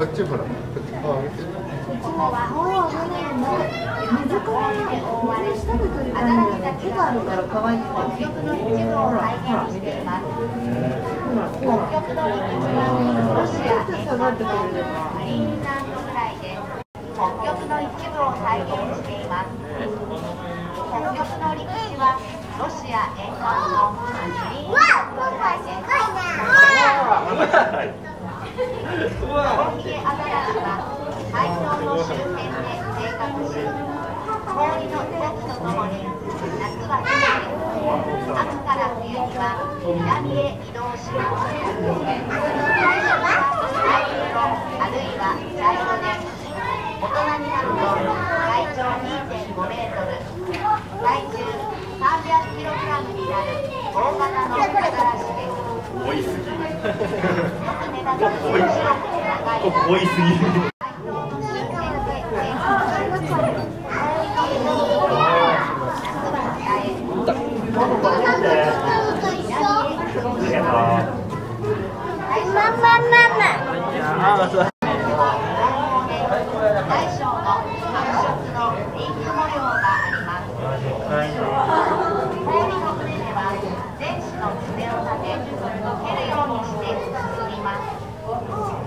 こっちほらこっちあ見て水からね、水下で取りたいんだ。手があるから可愛い。北極の一部を再現しています。北極の陸地はロシア沿岸のグリーンランドぐらいで北極の一部を再現しています。北極の陸地はロシア沿岸のグリーンランドぐらいでコロヒゲアザラシは海峡の周辺で生活し氷の動きとともに夏は北へ秋から冬には南へ移動します体色は灰色あるい。は茶色です大人になると体長2.5メートル体重300キログラムになる大型のアザラシですこいすぎる。大小の3色のリン模様があります。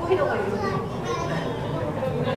こういう